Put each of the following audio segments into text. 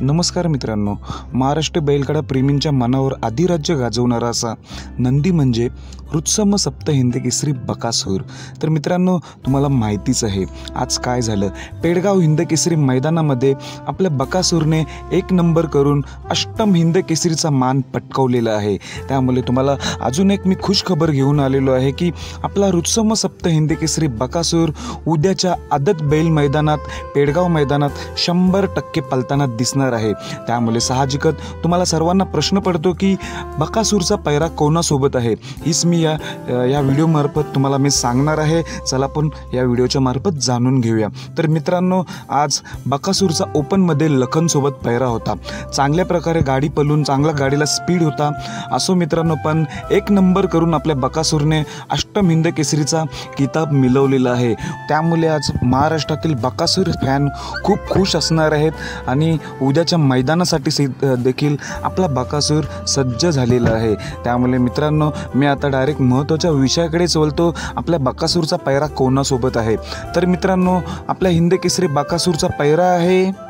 नमस्कार मित्रांनो महाराष्ट्र बैलगाडा प्रेमींच्या मनावर अधिराज्य गाजवणारा असा नंदी म्हणजे हृत्सम सप्त हिंद केसरी बकासूर तर मित्रांनो तुम्हाला माहितीच आहे आज काय झालं? पेडगाव हिंद केसरी मैदानामध्ये आपल्या बकासूरने एक नंबर करून अष्टम हिंद केसरीचा मान पटकवलेला आहे. त्यामुळे तुम्हाला अजून एक मी खुश खबर घेऊन आलेलो आहे की आपला हृत्सम सप्त हिंद केसरी बकासूर उद्याच्या आदत बैल मैदानात पेडगाव मैदानात शंभर टक्के पलताना दिसणार आहे. त्यामुळे साहजिकच तुम्हाला सर्वांना प्रश्न पडतो की बकासूरचा पैरा कोणासोबत आहे? हीच मी या या व्हिडिओमार्फत तुम्हाला मी सांगणार आहे. चला पण या व्हिडिओच्या मार्फत जाणून घेऊया. तर मित्रांनो आज बकासूरचा ओपनमध्ये लखनसोबत पैरा होता. चांगल्या प्रकारे गाडी पलून चांगला गाडीला स्पीड होता. असो मित्रांनो पण एक नंबर करून आपल्या बकासूरने अष्टम हिंद केसरीचा किताब मिळवलेला आहे. त्यामुळे आज महाराष्ट्रातील बकासूर फॅन खूप खुश असणार आहेत आणि उद्याच्या मैदानासाठी देखील आपला बकासूर सज्ज झालेला आहे. त्यामुळे मित्रांनो मी आता डायरेक्ट महत्त्वाच्या विषयाकडेच बोलतो आपल्या बकासूरचा पैरा कोणासोबत आहे? तर मित्रांनो आपल्या हिंद केसरी बकासूरचा पैरा आहे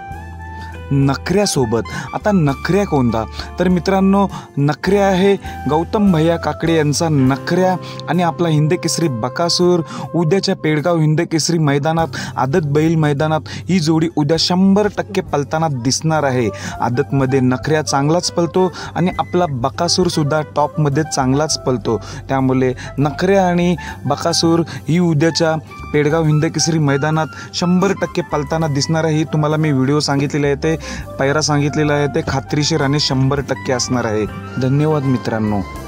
नखऱ्यासोबत. आता नखऱ्या कोणता? तर मित्रांनो नखऱ्या आहे गौतम भैया काकडे यांचा नखऱ्या आणि आपला हिंदकेसरी बकासूर. उद्याच्या पेडगाव हिंदकेसरी मैदानात आदत बैल मैदानात ही जोडी उद्या शंभर टक्के पलताना दिसणार आहे. आदतमध्ये नखऱ्या चांगलाच पलतो आणि आपला बकासूरसुद्धा टॉपमध्ये चांगलाच पलतो. त्यामुळे नखऱ्या आणि बकासूर ही उद्याच्या पेडगाव हिंदकेसरी मैदानात शंभर टक्के पलताना दिसणार आहे. तुम्हाला मी व्हिडिओ सांगितलेले आहे. ते पैरा सांगितलेला आहे ते खात्रीशीर आणि शंभर टक्के असणार आहे. धन्यवाद मित्रांनो.